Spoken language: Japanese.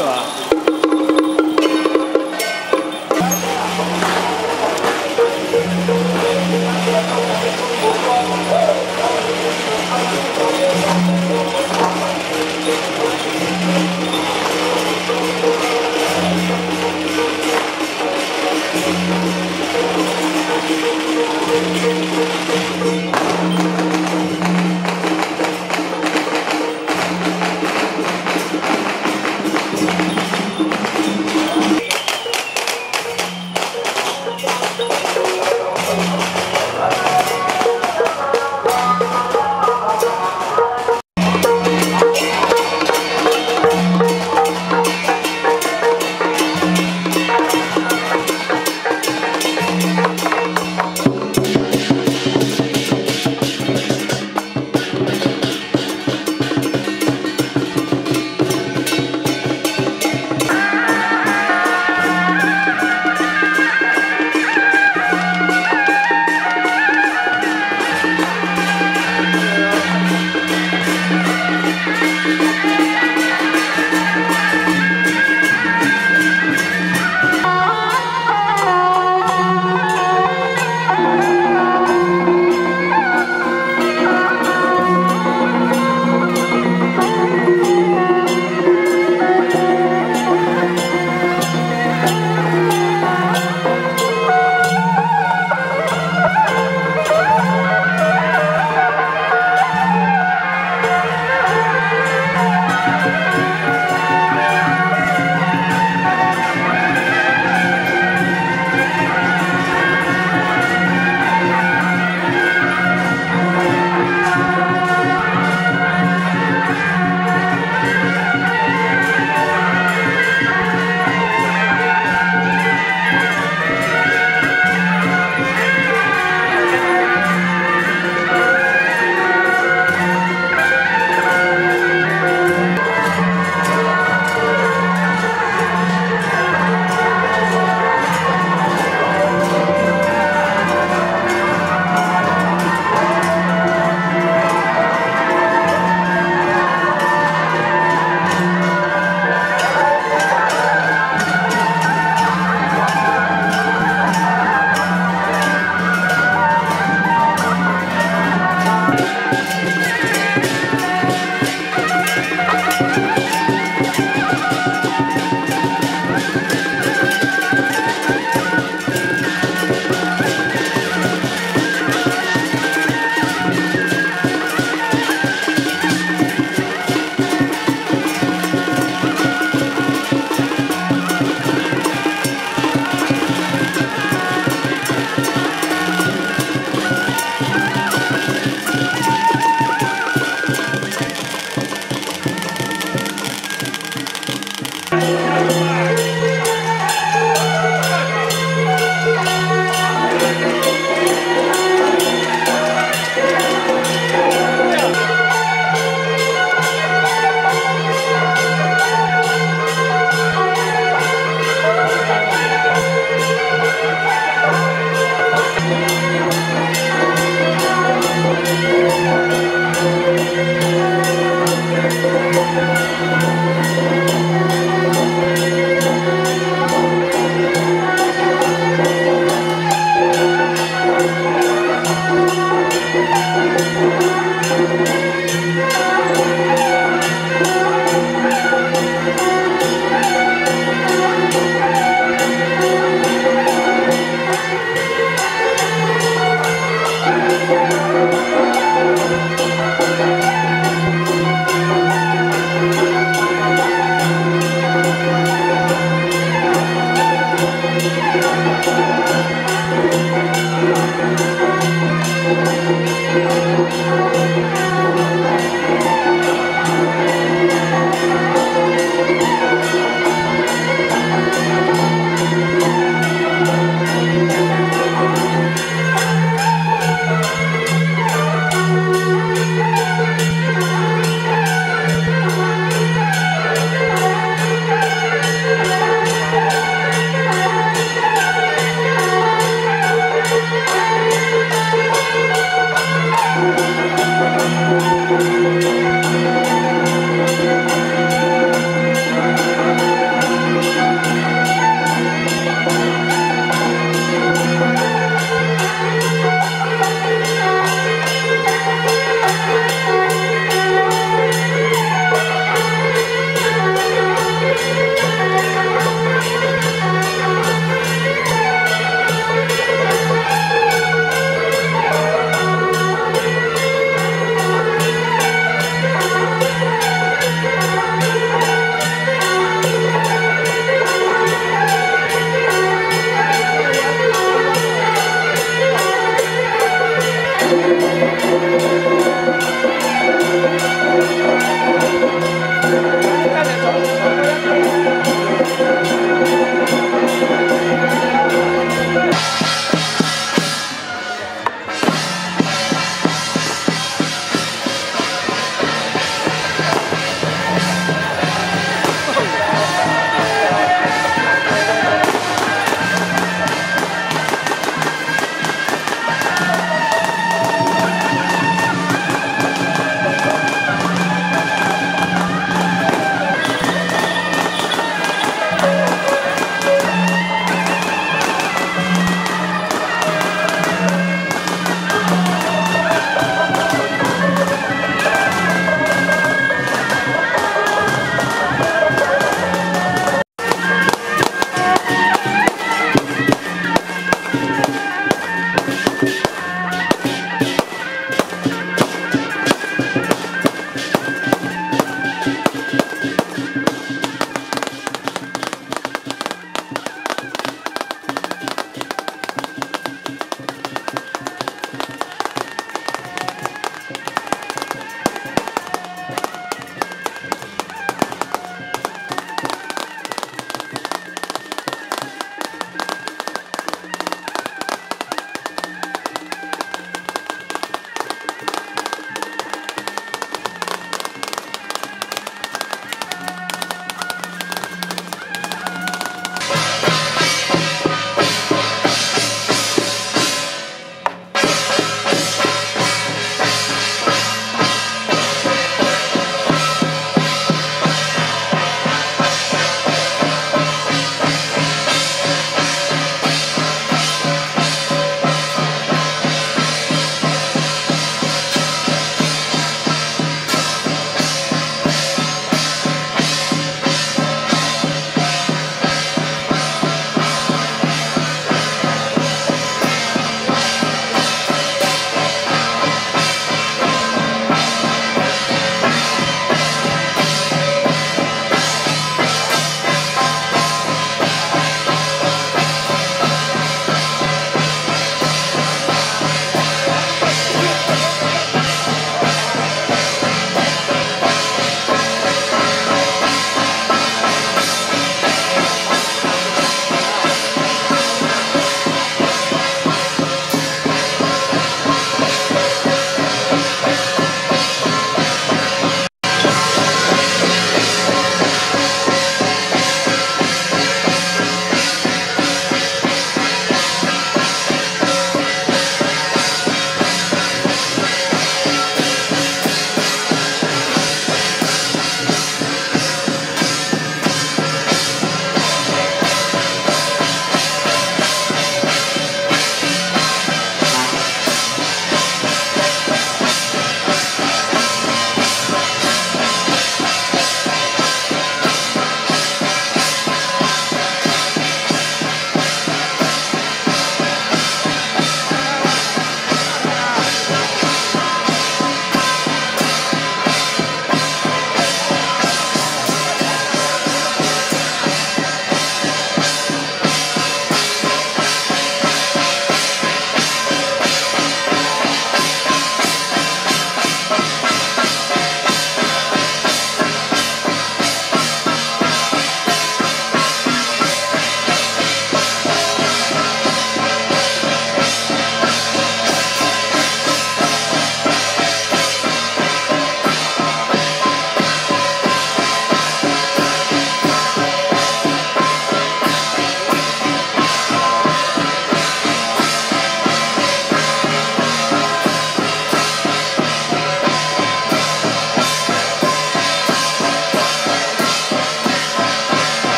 は。